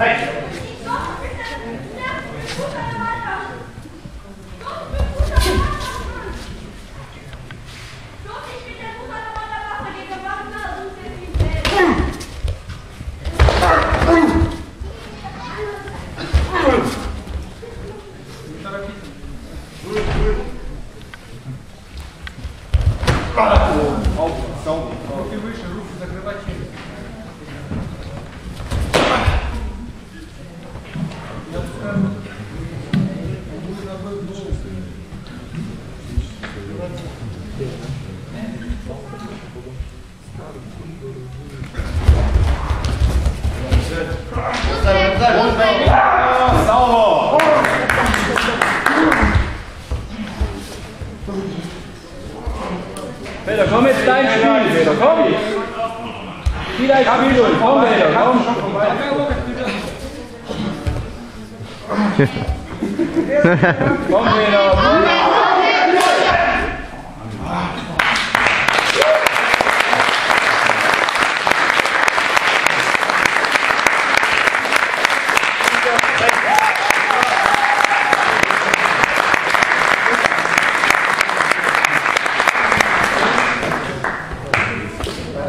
Salve. Salve. Salve. Salve. Salve. Peter, komm jetzt dein Spiel, Peter, komm! Spiel dein Spiel durch, komm Peter, komm! Komm Peter, komm!